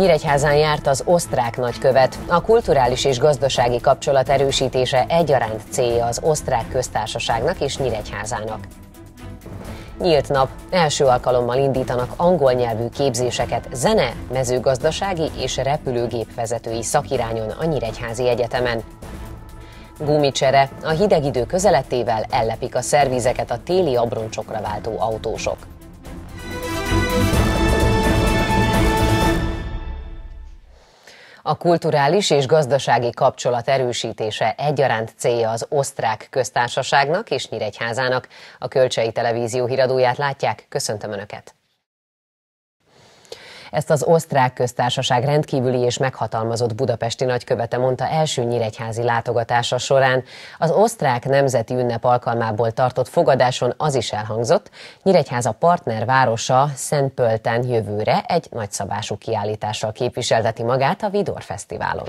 Nyíregyházán járt az osztrák nagykövet. A kulturális és gazdasági kapcsolat erősítése egyaránt célja az osztrák köztársaságnak és Nyíregyházának. Nyílt nap. Első alkalommal indítanak angol nyelvű képzéseket zene, mezőgazdasági és repülőgépvezetői szakirányon a Nyíregyházi Egyetemen. Gumicsere. A hideg idő közelettével ellepik a szervizeket a téli abroncsokra váltó autósok. A kulturális és gazdasági kapcsolat erősítése egyaránt célja az osztrák köztársaságnak és Nyíregyházának. A Kölcsei Televízió híradóját látják. Köszöntöm Önöket! Ezt az osztrák köztársaság rendkívüli és meghatalmazott budapesti nagykövete mondta első nyíregyházi látogatása során. Az osztrák nemzeti ünnep alkalmából tartott fogadáson az is elhangzott, Nyíregyháza partner városa Szentpölten jövőre egy nagyszabású kiállítással képviselteti magát a Vidor Fesztiválon.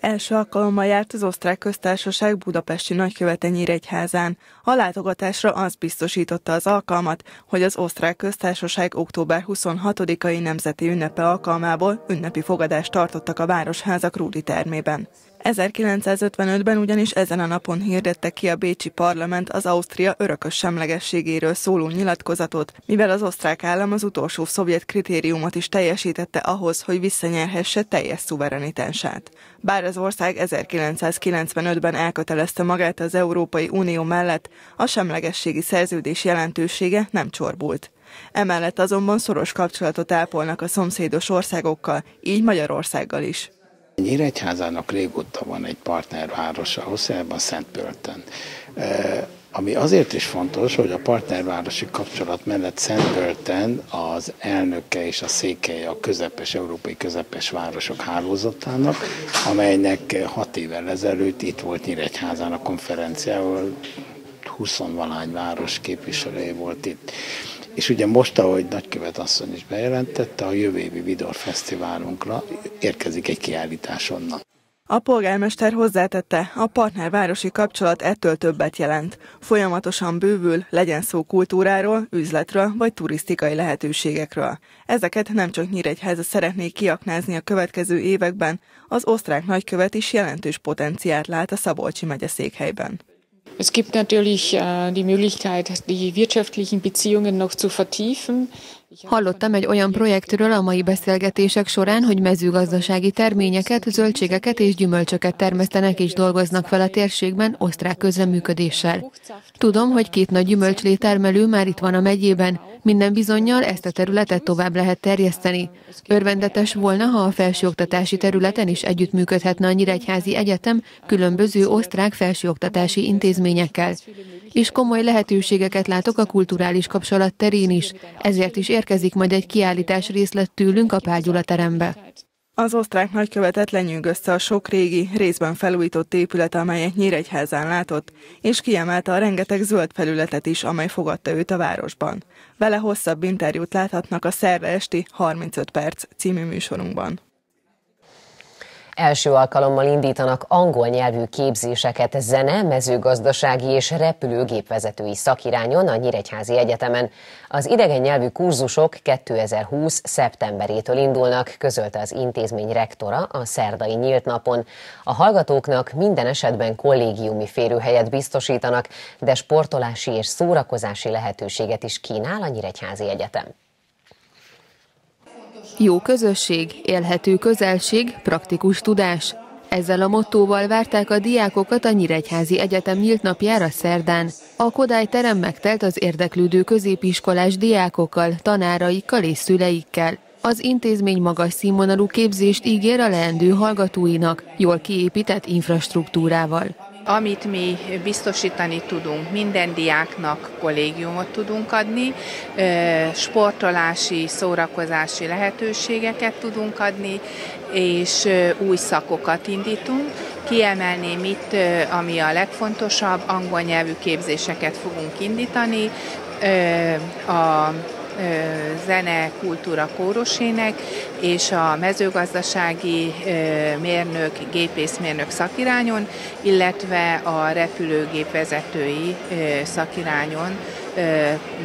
Első alkalommal járt az osztrák köztársaság budapesti nagykövete Nyíregyházán. A látogatásra az biztosította az alkalmat, hogy az osztrák köztársaság október 26-ai nemzeti ünnepe alkalmából ünnepi fogadást tartottak a Városházak Rúdi termében. 1955-ben ugyanis ezen a napon hirdette ki a Bécsi Parlament az Ausztria örökös semlegességéről szóló nyilatkozatot, mivel az osztrák állam az utolsó szovjet kritériumot is teljesítette ahhoz, hogy visszanyerhesse teljes szuverenitását. Bár az ország 1995-ben elkötelezte magát az Európai Unió mellett, a semlegességi szerződés jelentősége nem csorbult. Emellett azonban szoros kapcsolatot ápolnak a szomszédos országokkal, így Magyarországgal is. Nyíregyházának régóta van egy partnervárosa, Hosszában Szentpölten. Ami azért is fontos, hogy a partnervárosi kapcsolat mellett Szentpölten az elnöke és a székelye a közepes, európai közepes városok hálózatának, amelynek hat évvel ezelőtt itt volt Nyíregyházán a konferenciával, 20 valány város képviselője volt itt. És ugye most, ahogy nagykövet asszony is bejelentette, a jövő évi Vidor Fesztiválunkra érkezik egy kiállítás onnan. A polgármester hozzátette, a partnervárosi kapcsolat ettől többet jelent. Folyamatosan bővül, legyen szó kultúráról, üzletről vagy turisztikai lehetőségekről. Ezeket nem csak Nyíregyháza szeretnék kiaknázni a következő években, az osztrák nagykövet is jelentős potenciált lát a Szabolcsi megye székhelyben. Es gibt natürlich äh, die Möglichkeit, die wirtschaftlichen Beziehungen noch zu vertiefen. Hallottam egy olyan projektről a mai beszélgetések során, hogy mezőgazdasági terményeket, zöldségeket és gyümölcsöket termesztenek és dolgoznak fel a térségben osztrák közreműködéssel. Tudom, hogy két nagy gyümölcslétermelő már itt van a megyében, minden bizonyal ezt a területet tovább lehet terjeszteni. Örvendetes volna, ha a felsőoktatási területen is együttműködhetne a Nyíregyházi Egyetem különböző osztrák felsőoktatási intézményekkel. És komoly lehetőségeket látok a kulturális kapcsolat terén is, ezért is érkezik majd egy kiállítás részlet tőlünk a Págyula terembe. Az osztrák nagykövetet lenyűgözte a sok régi, részben felújított épület, amelyet Nyíregyházán látott, és kiemelte a rengeteg zöld felületet is, amely fogadta őt a városban. Vele hosszabb interjút láthatnak a Szerve esti 35 perc című műsorunkban. Első alkalommal indítanak angol nyelvű képzéseket zene, mezőgazdasági és repülőgépvezetői szakirányon a Nyíregyházi Egyetemen. Az idegen nyelvű kurzusok 2020. szeptemberétől indulnak, közölte az intézmény rektora a szerdai nyílt napon. A hallgatóknak minden esetben kollégiumi férőhelyet biztosítanak, de sportolási és szórakozási lehetőséget is kínál a Nyíregyházi Egyetem. Jó közösség, élhető közelség, praktikus tudás. Ezzel a mottóval várták a diákokat a Nyíregyházi Egyetem nyílt napjára szerdán. A Kodály terem megtelt az érdeklődő középiskolás diákokkal, tanáraikkal és szüleikkel. Az intézmény magas színvonalú képzést ígér a leendő hallgatóinak, jól kiépített infrastruktúrával. Amit mi biztosítani tudunk, minden diáknak kollégiumot tudunk adni, sportolási, szórakozási lehetőségeket tudunk adni, és új szakokat indítunk. Kiemelném itt, ami a legfontosabb, angol nyelvű képzéseket fogunk indítani, a zene kultúra kórusének és a mezőgazdasági mérnök, gépészmérnök szakirányon, illetve a repülőgép vezetői szakirányon,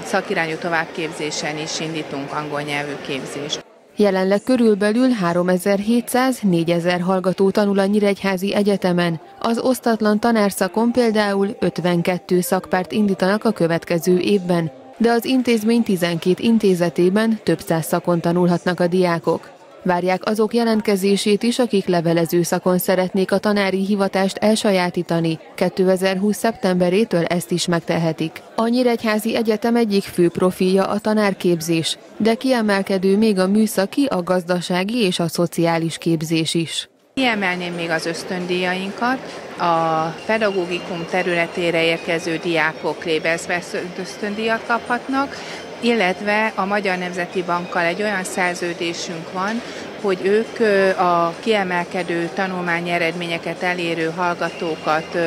szakirányú továbbképzésen is indítunk angol nyelvű képzést. Jelenleg körülbelül 3700-4000 hallgató tanul a Nyíregyházi Egyetemen. Az osztatlan tanárszakon például 52 szakpárt indítanak a következő évben, de az intézmény 12 intézetében több száz szakon tanulhatnak a diákok. Várják azok jelentkezését is, akik levelező szakon szeretnék a tanári hivatást elsajátítani. 2020. szeptemberétől ezt is megtehetik. A Nyíregyházi Egyetem egyik fő profilja a tanárképzés, de kiemelkedő még a műszaki, a gazdasági és a szociális képzés is. Kiemelném még az ösztöndíjainkat. A pedagógikum területére érkező diákok Lébezbe ösztöndíjat kaphatnak, illetve a Magyar Nemzeti Bankkal egy olyan szerződésünk van, hogy ők a kiemelkedő tanulmányi eredményeket elérő hallgatókat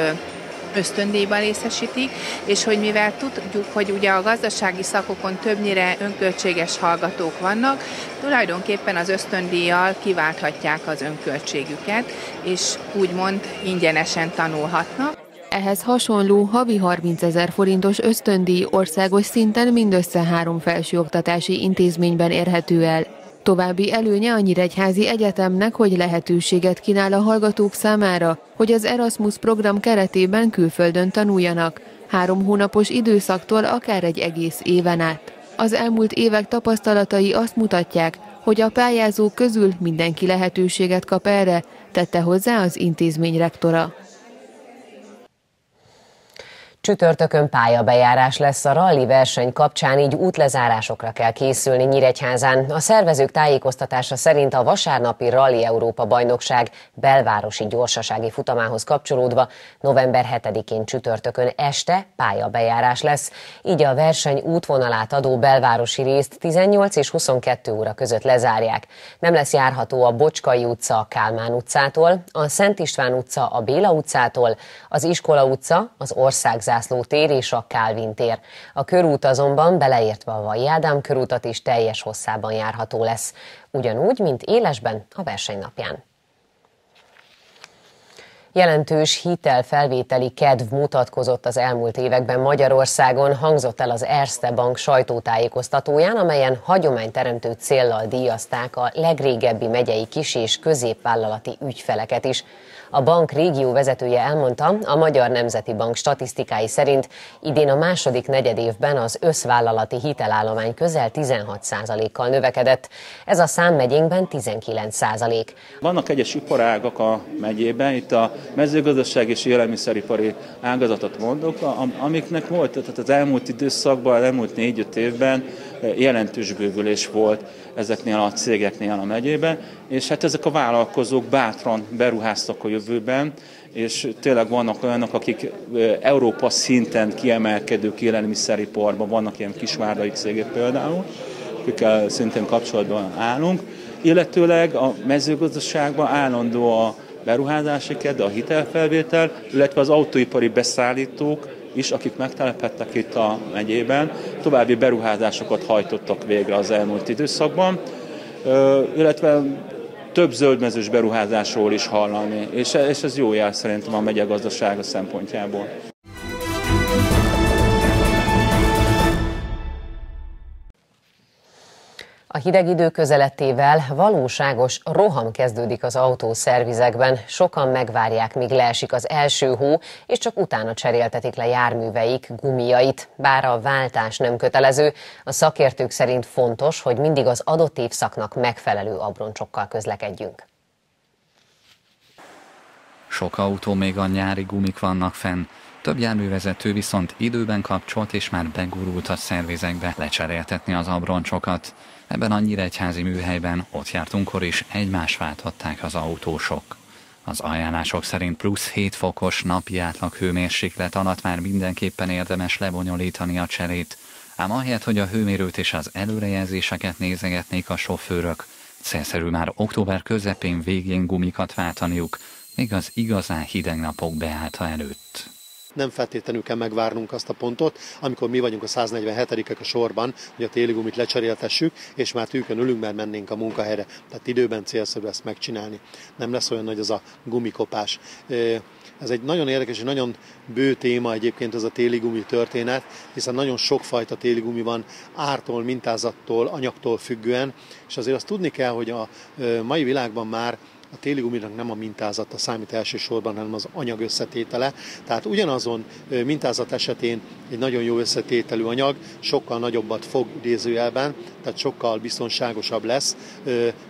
ösztöndíjban részesítik, és hogy mivel tudjuk, hogy ugye a gazdasági szakokon többnyire önköltséges hallgatók vannak, tulajdonképpen az ösztöndíjjal kiválthatják az önköltségüket, és úgymond ingyenesen tanulhatnak. Ehhez hasonló havi 30 ezer forintos ösztöndíj országos szinten mindössze három felsőoktatási intézményben érhető el. További előnye a Nyíregyházi Egyetemnek, hogy lehetőséget kínál a hallgatók számára, hogy az Erasmus program keretében külföldön tanuljanak, három hónapos időszaktól akár egy egész éven át. Az elmúlt évek tapasztalatai azt mutatják, hogy a pályázók közül mindenki lehetőséget kap erre, tette hozzá az intézmény rektora. Csütörtökön pályabejárás lesz a ralli verseny kapcsán, így útlezárásokra kell készülni Nyíregyházán. A szervezők tájékoztatása szerint a vasárnapi Rally Európa bajnokság belvárosi gyorsasági futamához kapcsolódva november 7-én csütörtökön este pályabejárás lesz, így a verseny útvonalát adó belvárosi részt 18 és 22 óra között lezárják. Nem lesz járható a Bocskai utca a Kálmán utcától, a Szent István utca a Béla utcától, az Iskola utca, az Országzár Zászló tér és a Kálvin tér. A körút azonban, beleértve a Vaj Ádám körútat is teljes hosszában járható lesz, ugyanúgy, mint élesben a versenynapján. Jelentős hitelfelvételi kedv mutatkozott az elmúlt években Magyarországon, hangzott el az Erste Bank sajtótájékoztatóján, amelyen hagyományteremtő céllal díjazták a legrégebbi megyei kis- és középvállalati ügyfeleket is. A bank régió vezetője elmondta, a Magyar Nemzeti Bank statisztikái szerint idén a második negyedévben az összvállalati hitelállomány közel 16%-kal növekedett. Ez a szám megyénkben 19%. Vannak egyes iparágak a megyében, itt a mezőgazdaság és élelmiszeripari ágazatot mondok, amiknek volt, tehát az elmúlt időszakban, az elmúlt négy-öt évben jelentős bővülés volt ezeknél a cégeknél a megyében, és hát ezek a vállalkozók bátran beruháztak a jövőben, és tényleg vannak olyanok, akik Európa szinten kiemelkedők élelmiszeriparban, vannak ilyen kisvárdai cégek például, akikkel szintén kapcsolatban állunk, illetőleg a mezőgazdaságban állandó a beruházási kedve, a hitelfelvétel, illetve az autóipari beszállítók is, akik megtelepedtek itt a megyében, további beruházásokat hajtottak végre az elmúlt időszakban, illetve több zöldmezős beruházásról is hallani, és ez jó jel szerintem a megye gazdasága szempontjából. A hideg idő közelettével valóságos roham kezdődik az autószervizekben. Sokan megvárják, míg leesik az első hó, és csak utána cseréltetik le járműveik gumiait. Bár a váltás nem kötelező, a szakértők szerint fontos, hogy mindig az adott évszaknak megfelelő abroncsokkal közlekedjünk. Sok autó még a nyári gumik vannak fenn, több járművezető viszont időben kapcsolt és már begurult a szervizekbe lecseréltetni az abroncsokat. Ebben a nyíregyházi műhelyben ott jártunkkor is egymás váltották az autósok. Az ajánlások szerint plusz 7 fokos napi átlag hőmérséklet alatt már mindenképpen érdemes lebonyolítani a cserét, ám ahelyett, hogy a hőmérőt és az előrejelzéseket nézegetnék a sofőrök, célszerű már október közepén végén gumikat váltaniuk, még az igazán hideg napok beállta előtt. Nem feltétlenül kell megvárnunk azt a pontot, amikor mi vagyunk a 147-ek a sorban, hogy a téli gumit lecseréltessük, és már tűkön ülünk, mert mennénk a munkahelyre. Tehát időben célszerű ezt megcsinálni. Nem lesz olyan nagy az a gumikopás. Ez egy nagyon érdekes és nagyon bő téma egyébként ez a téli gumi történet, hiszen nagyon sokfajta téli gumi van ártól, mintázattól, anyagtól függően, és azért azt tudni kell, hogy a mai világban már a téli guminak nem a mintázata számít elsősorban, hanem az anyag összetétele. Tehát ugyanazon mintázat esetén egy nagyon jó összetételű anyag sokkal nagyobbat fog idézőjelben, tehát sokkal biztonságosabb lesz,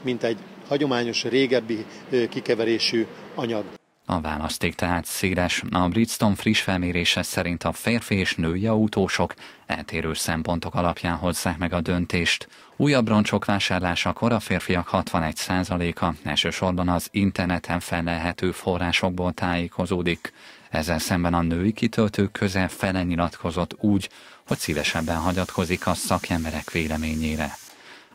mint egy hagyományos, régebbi kikeverésű anyag. A választék tehát széles. A Bridgestone friss felmérése szerint a férfi és női autósok eltérő szempontok alapján hozzák meg a döntést. Újabb roncsok vásárlásakor a férfiak 61%-a elsősorban az interneten felelhető forrásokból tájékozódik. Ezzel szemben a női kitöltők közel fele nyilatkozott úgy, hogy szívesebben hagyatkozik a szakemberek véleményére.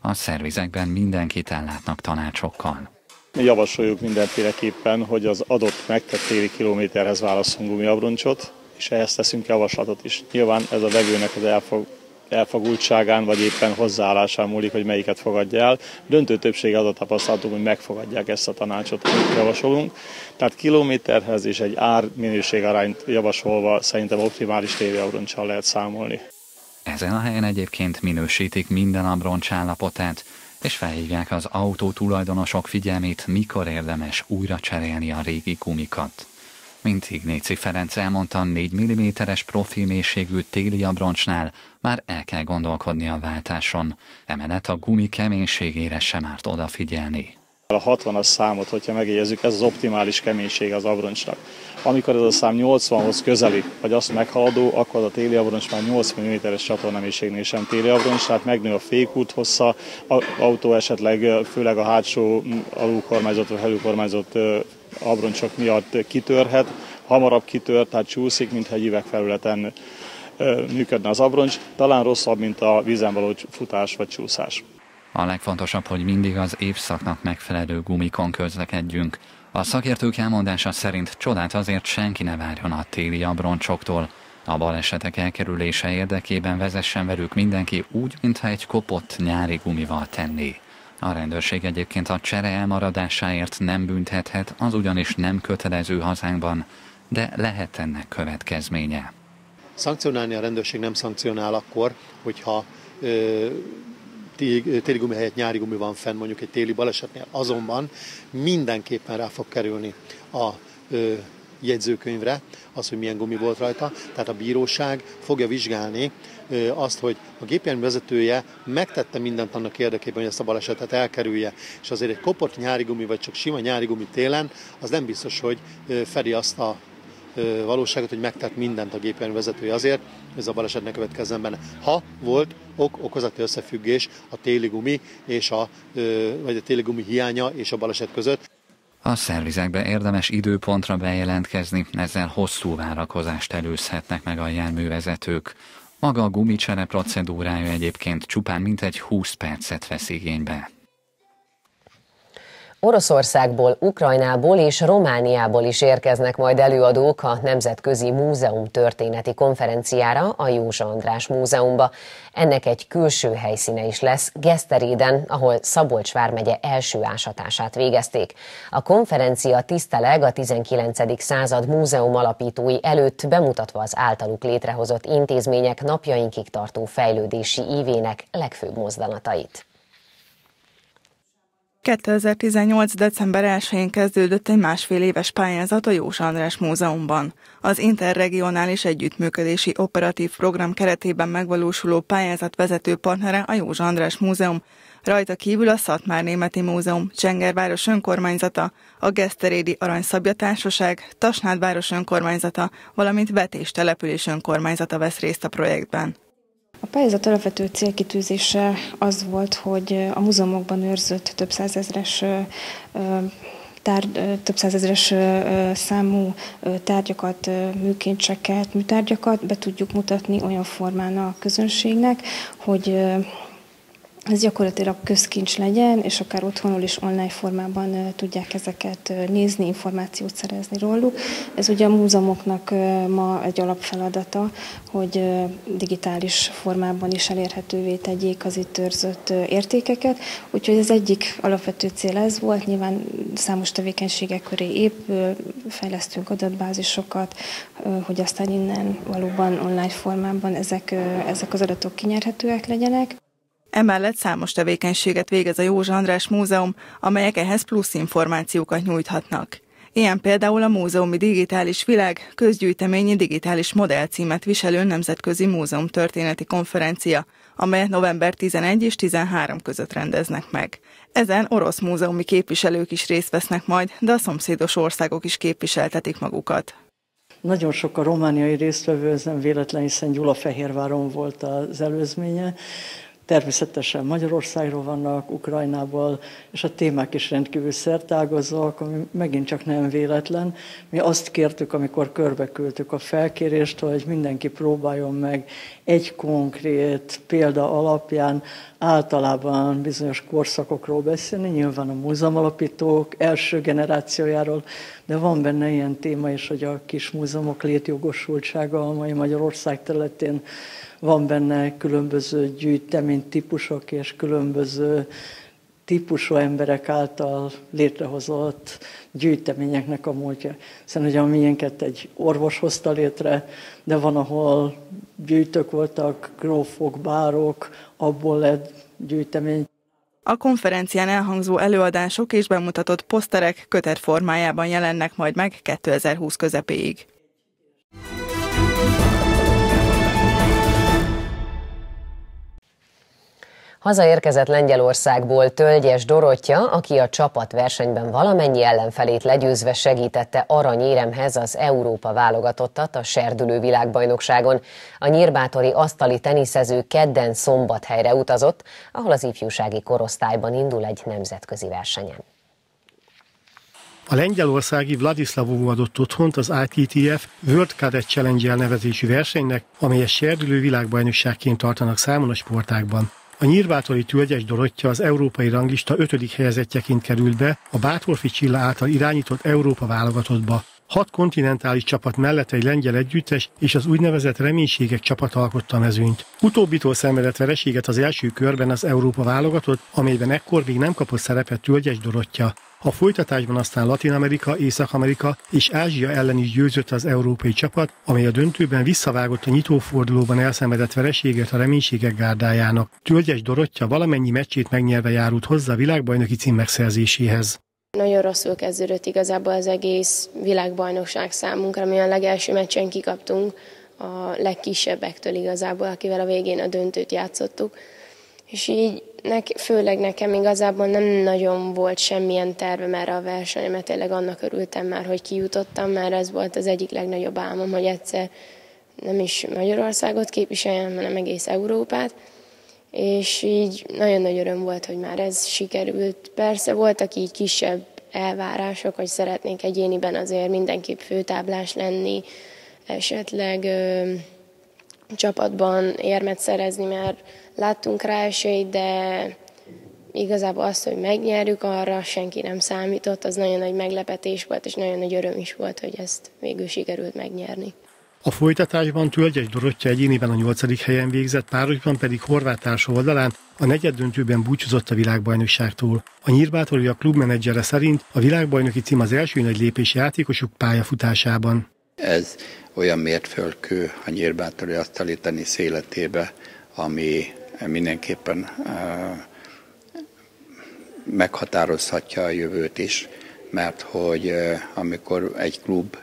A szervizekben mindenkit ellátnak tanácsokkal. Mi javasoljuk mindenféleképpen, hogy az adott megtett téli kilométerhez válaszunk gumiabroncsot, és ehhez teszünk javaslatot is. Nyilván ez a vevőnek az elfog, elfogultságán, vagy éppen hozzáállásán múlik, hogy melyiket fogadja el. Döntő többsége az a tapasztalatunk, hogy megfogadják ezt a tanácsot, amit javasolunk. Tehát kilométerhez és egy ár-minőség arányt javasolva szerintem optimális tévéabroncsal lehet számolni. Ezen a helyen egyébként minősítik minden abroncs állapotát, és felhívják az autó tulajdonosok figyelmét, mikor érdemes újra cserélni a régi gumikat. Mint Ignéci Ferenc elmondta, 4 mm-es profilmészségű téli abroncsnál már el kell gondolkodni a váltáson, emellett a gumi keménységére sem árt odafigyelni. A 60-as számot, hogyha megjegyezzük, ez az optimális keménység az abroncsnak. Amikor ez a szám 80-hoz közeli, vagy azt meghaladó, akkor az a téli abroncs már 8 mm-es csatornamélységnél sem téli abroncs, tehát megnő a fékút hossza, a autó esetleg főleg a hátsó alulkormányzott vagy felülkormányzott abroncsok miatt kitörhet, hamarabb kitör, tehát csúszik, mintha egy üvegfelületen működne az abroncs, talán rosszabb, mint a vízen való futás vagy csúszás. A legfontosabb, hogy mindig az évszaknak megfelelő gumikon közlekedjünk. A szakértők elmondása szerint csodát azért senki ne várjon a téli abroncsoktól. A balesetek elkerülése érdekében vezessen velük mindenki úgy, mintha egy kopott nyári gumival tenné. A rendőrség egyébként a csere elmaradásáért nem büntethet, az ugyanis nem kötelező hazánkban, de lehet ennek következménye. Szankcionálni a rendőrség nem szankcionál akkor, hogyha ö, téli gumi helyett nyári gumi van fenn mondjuk egy téli balesetnél. Azonban mindenképpen rá fog kerülni a ö, jegyzőkönyvre az, hogy milyen gumi volt rajta. Tehát a bíróság fogja vizsgálni azt, hogy a gépjármű vezetője megtette mindent annak érdekében, hogy ezt a balesetet elkerülje. És azért egy kopott nyári gumi, vagy csak sima nyári gumi télen, az nem biztos, hogy fedi azt a valóságot, hogy megtett mindent a gépjármű vezetője azért, hogy ez a baleset ne következzen benne. Ha volt ok-okozati összefüggés a téli gumi és a, vagy a téli gumi hiánya és a baleset között. A szervizekbe érdemes időpontra bejelentkezni, ezzel hosszú várakozást előzhetnek meg a járművezetők. Maga a gumicsere procedúrája egyébként csupán mintegy 20 percet vesz igénybe. Oroszországból, Ukrajnából és Romániából is érkeznek majd előadók a Nemzetközi Múzeum történeti konferenciára a Józsa András Múzeumba. Ennek egy külső helyszíne is lesz, Geszteréden, ahol Szabolcs vármegye első ásatását végezték. A konferencia tiszteleg a 19. század múzeum alapítói előtt bemutatva az általuk létrehozott intézmények napjainkig tartó fejlődési ívének legfőbb mozdulatait. 2018. december 1-én kezdődött egy másfél éves pályázat a Jós András Múzeumban. Az interregionális együttműködési operatív program keretében megvalósuló pályázat vezető partnere a Jós András Múzeum, rajta kívül a Szatmár Németi Múzeum, Csengerváros önkormányzata, a Geszterédi Aranyszabja Társaság, Tasnád város önkormányzata, valamint Vetés település önkormányzata vesz részt a projektben. A pályázat alapvető célkitűzése az volt, hogy a múzeumokban őrzött több százezres tár, több százezres számú tárgyakat, műkincseket, műtárgyakat be tudjuk mutatni olyan formán a közönségnek, hogy ez gyakorlatilag közkincs legyen, és akár otthonul is online formában tudják ezeket nézni, információt szerezni róluk. Ez ugye a múzeumoknak ma egy alapfeladata, hogy digitális formában is elérhetővé tegyék az itt őrzött értékeket, úgyhogy az egyik alapvető cél ez volt, nyilván számos tevékenységek köré épül, fejlesztünk adatbázisokat, hogy aztán innen valóban online formában ezek, ezek az adatok kinyerhetőek legyenek. Emellett számos tevékenységet végez a Józsa András Múzeum, amelyek ehhez plusz információkat nyújthatnak. Ilyen például a Múzeumi Digitális Világ közgyűjteményi digitális modell címet viselő nemzetközi múzeum történeti konferencia, amelyet november 11 és 13 között rendeznek meg. Ezen orosz múzeumi képviselők is részt vesznek majd, de a szomszédos országok is képviseltetik magukat. Nagyon sok a romániai résztvevő, ez nem véletlen, hiszen Gyulafehérváron volt az előzménye. Természetesen Magyarországról vannak, Ukrajnából, és a témák is rendkívül szertágazóak, ami megint csak nem véletlen. Mi azt kértük, amikor körbeküldtük a felkérést, hogy mindenki próbáljon meg egy konkrét példa alapján általában bizonyos korszakokról beszélni, nyilván a múzeumalapítók első generációjáról, de van benne ilyen téma is, hogy a kis múzeumok létjogosultsága a mai Magyarország területén van benne különböző gyűjtemény típusok és különböző típusú emberek által létrehozott gyűjteményeknek a múltja. Hiszen ugye a miénket egy orvos hozta létre, de van, ahol gyűjtők voltak, grófok, bárok, abból lett gyűjtemény. A konferencián elhangzó előadások és bemutatott poszterek kötet formájában jelennek majd meg 2020 közepéig. Hazaérkezett Lengyelországból Tölgyes Dorottya, aki a csapatversenyben valamennyi ellenfelét legyőzve segítette aranyéremhez az Európa válogatottat a serdülő világbajnokságon. A nyírbátori asztali teniszező kedden szombathelyre utazott, ahol az ifjúsági korosztályban indul egy nemzetközi versenyen. A lengyelországi Vladislavovú adott otthont az ITTF World Cadet Challenge nevezésű versenynek, amelyet serdülő világbajnokságként tartanak számon a sportákban. A nyírbátori Tülgyes Dorottya az európai ranglista ötödik helyezettjeként került be a Bátorfi Csilla által irányított Európa válogatottba. Hat kontinentális csapat mellett egy lengyel együttes és az úgynevezett reménységek csapat alkotta mezőnyt. Utóbbitól szenvedett vereséget az első körben az Európa válogatott, amelyben ekkor még nem kapott szerepet Tülgyes Dorottya. A folytatásban aztán Latin Amerika, Észak-Amerika és Ázsia ellen is győzött az európai csapat, amely a döntőben visszavágott a nyitófordulóban elszenvedett vereséget a reménységek gárdájának. Tölgyes Dorottya valamennyi meccsét megnyerve járult hozzá a világbajnoki cím megszerzéséhez. Nagyon rosszul kezdődött igazából az egész világbajnokság számunkra, mi a legelső meccsen kikaptunk a legkisebbektől igazából, akivel a végén a döntőt játszottuk. És így nek, főleg nekem igazából nem nagyon volt semmilyen tervem erre a versenyre, mert tényleg annak örültem már, hogy kijutottam, mert ez volt az egyik legnagyobb álmom, hogy egyszer nem is Magyarországot képviseljem, hanem egész Európát. És így nagyon nagy öröm volt, hogy már ez sikerült. Persze voltak így kisebb elvárások, hogy szeretnénk egyéniben azért mindenképp főtáblás lenni, esetleg ö, csapatban érmet szerezni, mert láttunk rá esélyt, de igazából azt, hogy megnyerjük, arra senki nem számított, az nagyon nagy meglepetés volt, és nagyon nagy öröm is volt, hogy ezt végül sikerült megnyerni. A folytatásban Tölgyes Dorottya egyéniben a nyolcadik helyen végzett, párosban pedig horvát társa oldalán a negyed döntőben búcsúzott a világbajnokságtól. A Nyírbátori a klubmenedzsere szerint a világbajnoki cím az első nagy lépés játékosuk pályafutásában. Ez olyan mértfölkő a Nyírbátori asztali tenisz életébe, ami mindenképpen meghatározhatja a jövőt is, mert hogy amikor egy klub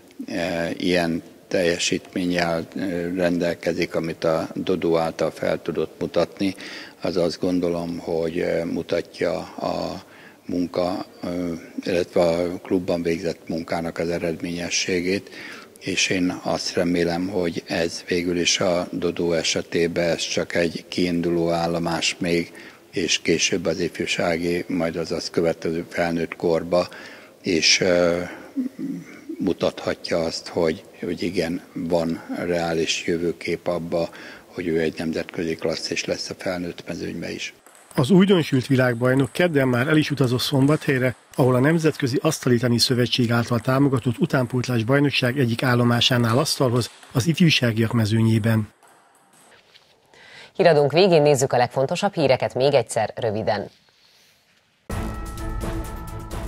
ilyen teljesítménnyel rendelkezik, amit a Dodó által fel tudott mutatni, az azt gondolom, hogy mutatja a munka, illetve a klubban végzett munkának az eredményességét, és én azt remélem, hogy ez végül is a Dodó esetében ez csak egy kiinduló állomás még, és később az ifjúsági, majd az azt következő felnőtt korba, és mutathatja azt, hogy, hogy igen, van reális jövőkép abba, hogy ő egy nemzetközi klasszis lesz a felnőtt mezőnybe is. Az újdonsült világbajnok kedden már el is utazott Szombathelyre, ahol a Nemzetközi Asztalitani Szövetség által támogatott utánpótlás bajnokság egyik állomásánál asztalhoz az ifjúságiak mezőnyében. Híradunk végén nézzük a legfontosabb híreket még egyszer röviden.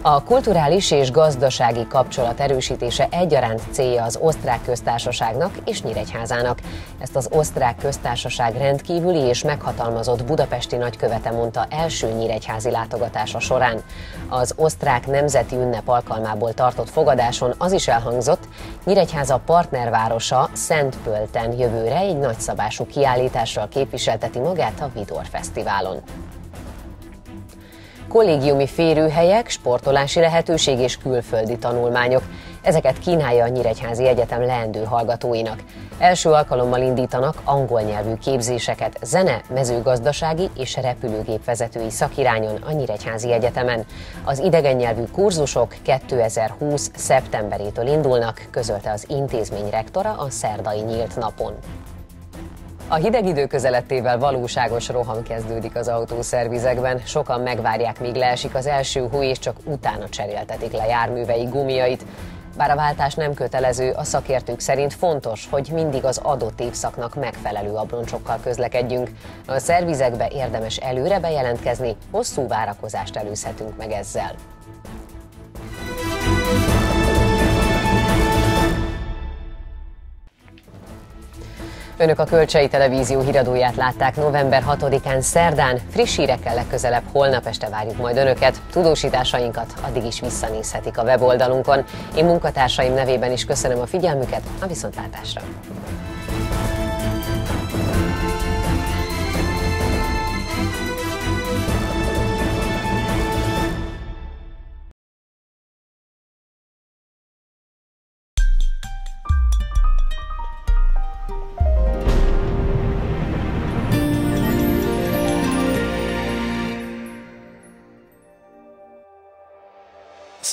A kulturális és gazdasági kapcsolat erősítése egyaránt célja az osztrák köztársaságnak és Nyíregyházának. Ezt az osztrák köztársaság rendkívüli és meghatalmazott budapesti nagykövete mondta első nyíregyházi látogatása során. Az osztrák nemzeti ünnep alkalmából tartott fogadáson az is elhangzott, Nyíregyháza partnervárosa Szentpölten jövőre egy nagyszabású kiállítással képviselteti magát a Vidor Fesztiválon kollégiumi férőhelyek, sportolási lehetőség és külföldi tanulmányok. Ezeket kínálja a Nyíregyházi Egyetem leendő hallgatóinak. Első alkalommal indítanak angol nyelvű képzéseket zene, mezőgazdasági és repülőgépvezetői szakirányon a Nyíregyházi Egyetemen. Az idegen nyelvű kurzusok 2020. szeptemberétől indulnak, közölte az intézmény rektora a szerdai nyílt napon. A hideg idő közelettével valóságos roham kezdődik az autószervizekben. Sokan megvárják, míg leesik az első hó, és csak utána cseréltetik le járművei gumiait. Bár a váltás nem kötelező, a szakértők szerint fontos, hogy mindig az adott évszaknak megfelelő abroncsokkal közlekedjünk. A szervizekbe érdemes előre bejelentkezni, hosszú várakozást előzhetünk meg ezzel. Önök a Kölcsei Televízió híradóját látták november 6-án szerdán. Friss hírekkel legközelebb holnap este várjuk majd Önöket. Tudósításainkat addig is visszanézhetik a weboldalunkon. Én munkatársaim nevében is köszönöm a figyelmüket, a viszontlátásra!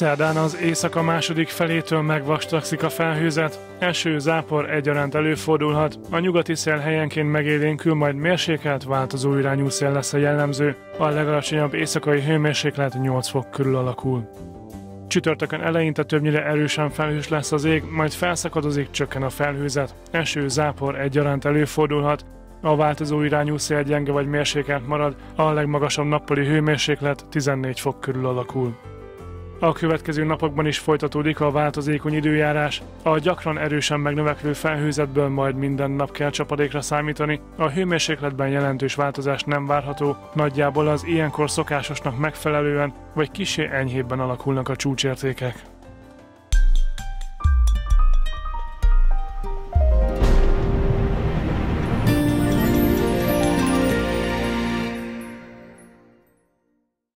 Szerdán az éjszaka második felétől megvastagszik a felhőzet, eső, zápor egyaránt előfordulhat, a nyugati szél helyenként megélénkül, majd mérsékelt, változó irányú szél lesz a jellemző, a legalacsonyabb éjszakai hőmérséklet 8 fok körül alakul. Csütörtökön eleinte többnyire erősen felhős lesz az ég, majd felszakadozik, csökken a felhőzet, eső, zápor egyaránt előfordulhat, a változó irányú szél gyenge vagy mérsékelt marad, a legmagasabb nappali hőmérséklet 14 fok körül alakul. A következő napokban is folytatódik a változékony időjárás. A gyakran erősen megnövekvő felhőzetből majd minden nap kell csapadékra számítani. A hőmérsékletben jelentős változás nem várható, nagyjából az ilyenkor szokásosnak megfelelően, vagy kisé enyhébben alakulnak a csúcsértékek.